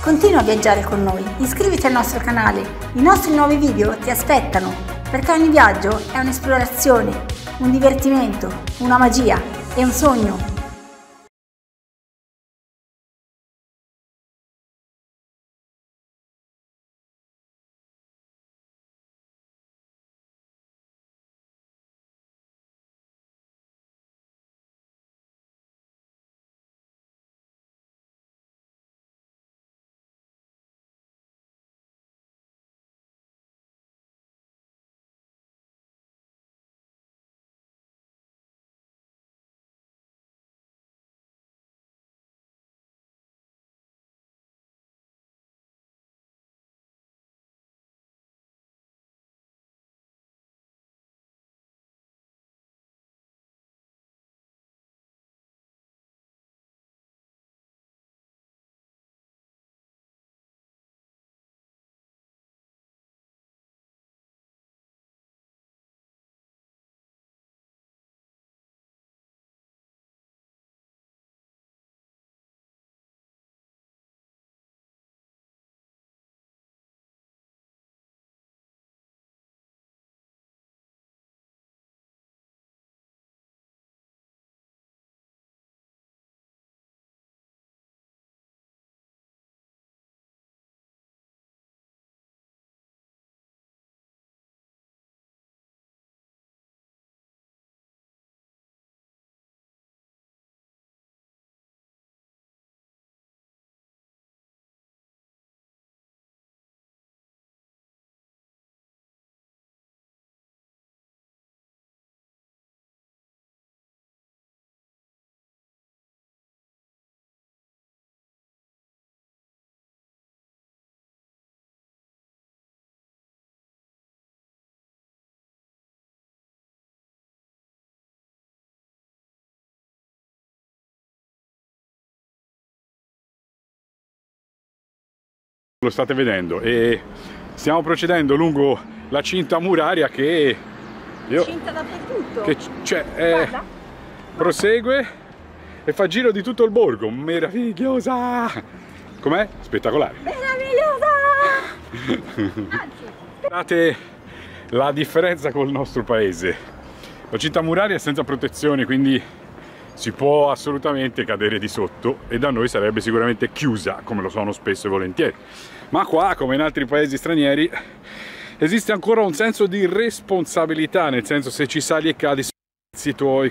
Continua a viaggiare con noi, iscriviti al nostro canale, i nostri nuovi video ti aspettano, perché ogni viaggio è un'esplorazione, un divertimento, una magia e un sogno. Lo state vedendo. E stiamo procedendo lungo la cinta muraria che io, cinta dappertutto? Che cioè, eh, prosegue e fa giro di tutto il borgo. Meravigliosa! Com'è? spettacolare. Meravigliosa! Guardate la differenza col nostro paese. La cinta muraria è senza protezione quindi si può assolutamente cadere di sotto e da noi sarebbe sicuramente chiusa come lo sono spesso e volentieri. Ma qua come in altri paesi stranieri esiste ancora un senso di responsabilità nel senso se ci sali e cadi sono tuoi.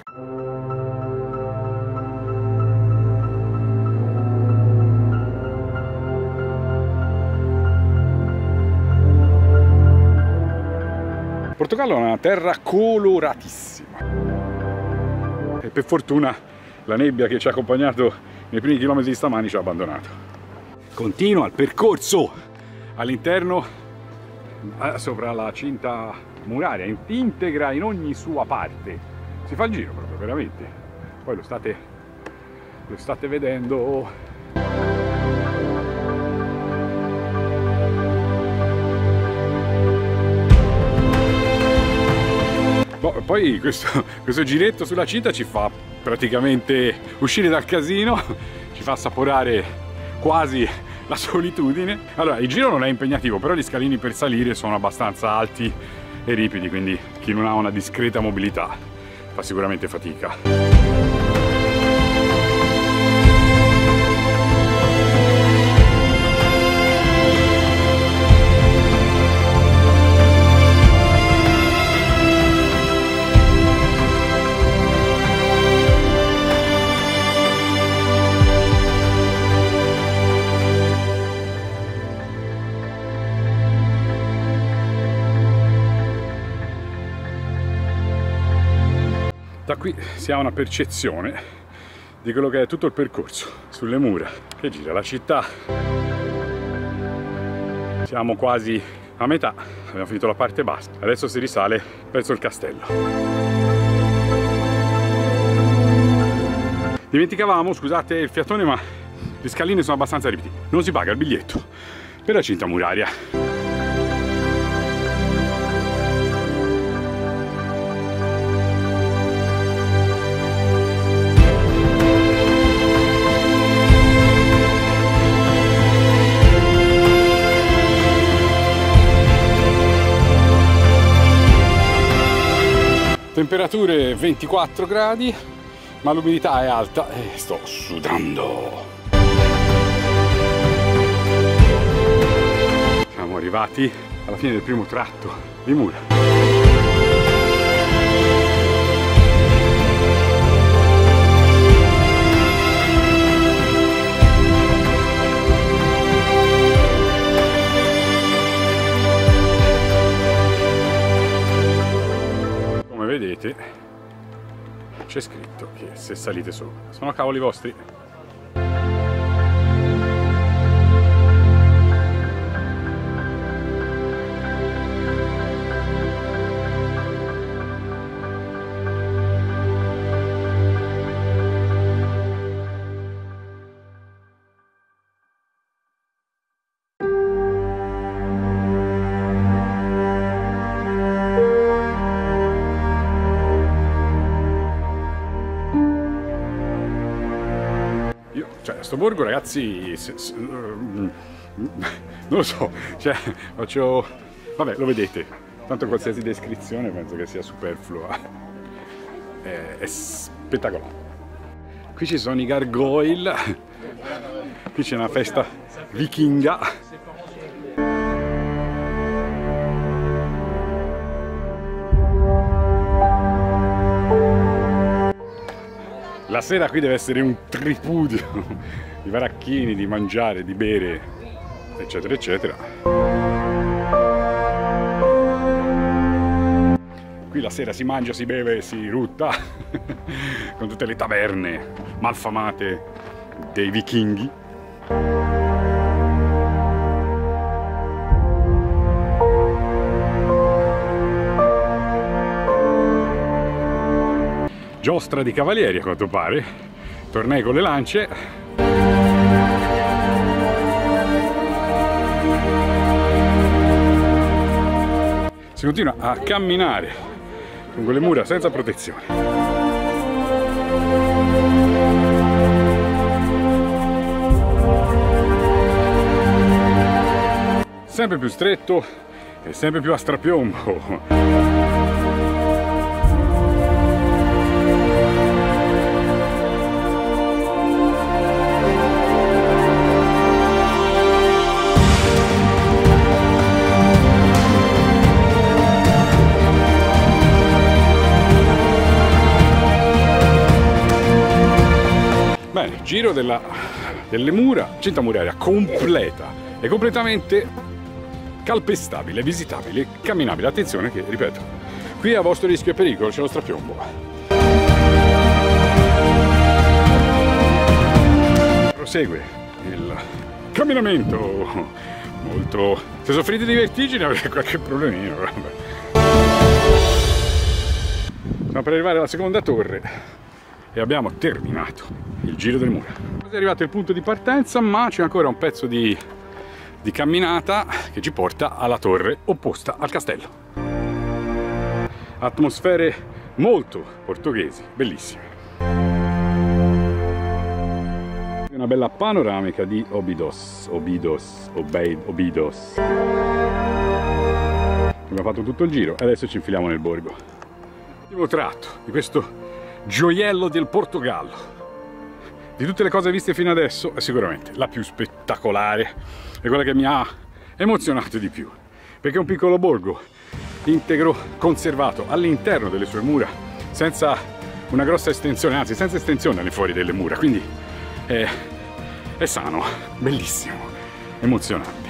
Portogallo è una terra coloratissima per fortuna la nebbia che ci ha accompagnato nei primi chilometri di stamani ci ha abbandonato. Continua il percorso all'interno sopra la cinta muraria, integra in ogni sua parte. Si fa il giro proprio, veramente. Poi lo state, lo state vedendo Boh, poi questo, questo giretto sulla cinta ci fa praticamente uscire dal casino, ci fa assaporare quasi la solitudine. Allora, il giro non è impegnativo, però gli scalini per salire sono abbastanza alti e ripidi, quindi chi non ha una discreta mobilità fa sicuramente fatica. Si ha una percezione di quello che è tutto il percorso sulle mura che gira la città. Siamo quasi a metà, abbiamo finito la parte bassa, adesso si risale verso il castello. Dimenticavamo, scusate il fiatone, ma le scaline sono abbastanza ripeti. Non si paga il biglietto per la cinta muraria. Temperature 24 gradi, ma l'umidità è alta e sto sudando. Siamo arrivati alla fine del primo tratto di mura. Vedete c'è scritto che se salite sopra sono cavoli vostri sto borgo ragazzi se, se, mm, non lo so cioè faccio vabbè lo vedete. Tanto qualsiasi descrizione penso che sia superflua. È, è spettacolare. Qui ci sono i gargoyle. Qui c'è una festa vichinga La sera qui deve essere un tripudio di varacchini, di mangiare, di bere, eccetera, eccetera. Qui la sera si mangia, si beve, si rutta, con tutte le taverne malfamate dei vichinghi. Giostra di cavalieri a quanto pare. Tornei con le lance. Si continua a camminare lungo le mura senza protezione. Sempre più stretto e sempre più a strapiombo della, delle mura, cinta muraria completa e completamente calpestabile, visitabile, camminabile. Attenzione che, ripeto, qui a vostro rischio e pericolo c'è lo strapiombo. Prosegue il camminamento molto... Se soffrite di vertigine avrete qualche problemino. Stiamo per arrivare alla seconda torre e abbiamo terminato il giro del muro. È arrivato il punto di partenza ma c'è ancora un pezzo di, di camminata che ci porta alla torre opposta al castello. Atmosfere molto portoghesi, bellissime. Una bella panoramica di Obidos, Obidos, Obeid, Obidos. Abbiamo fatto tutto il giro e adesso ci infiliamo nel borgo. Ultimo tratto di questo gioiello del Portogallo. Di tutte le cose viste fino adesso è sicuramente la più spettacolare e quella che mi ha emozionato di più, perché è un piccolo borgo integro, conservato all'interno delle sue mura, senza una grossa estensione, anzi senza estensione alle fuori delle mura, quindi è, è sano, bellissimo, emozionante.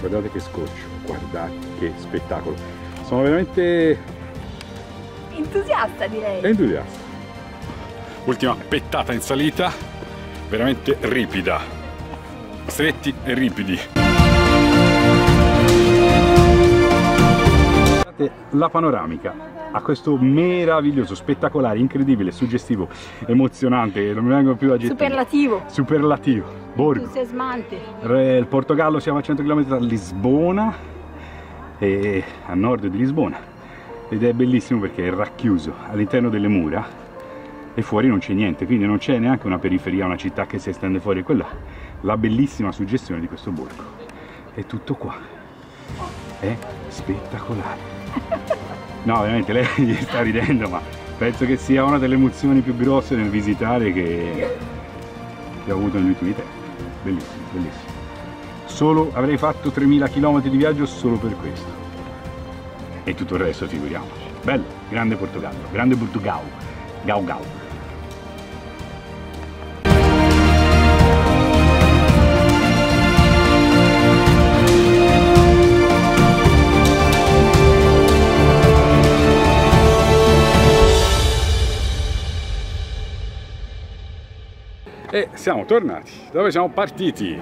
Guardate che scoccio, guardate che spettacolo. Sono veramente entusiasta direi. È entusiasta. Ultima pettata in salita, veramente ripida. Stretti e ripidi. La panoramica a questo meraviglioso, spettacolare, incredibile, suggestivo, emozionante, non mi vengono più aggettivi. Superlativo. Superlativo. Borgo. Entusiasmante. Il Portogallo siamo a 100 km da Lisbona e a nord di Lisbona ed è bellissimo perché è racchiuso all'interno delle mura e fuori non c'è niente, quindi non c'è neanche una periferia, una città che si estende fuori, quella la bellissima suggestione di questo borgo. È tutto qua, è spettacolare. no, ovviamente lei gli sta ridendo, ma penso che sia una delle emozioni più grosse nel visitare che, che ho avuto negli ultimi tempi. Bellissimo, bellissimo. Solo avrei fatto 3000 km di viaggio solo per questo. E tutto il resto figuriamoci. Bello, grande Portogallo, grande Portugal. Gau gau. E siamo tornati. Dove siamo partiti?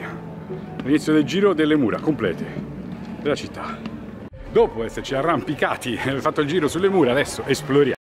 All'inizio del giro delle mura complete della città. Dopo esserci arrampicati e fatto il giro sulle mura, adesso esploriamo.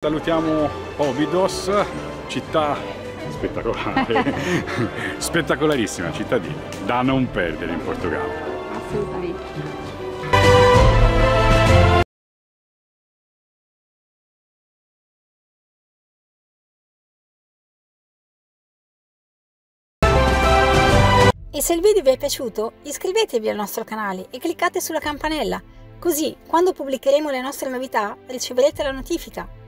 Salutiamo Obidos, città spettacolare, spettacolarissima cittadina, da non perdere in Portogallo. Assolutamente. E se il video vi è piaciuto, iscrivetevi al nostro canale e cliccate sulla campanella, così quando pubblicheremo le nostre novità riceverete la notifica.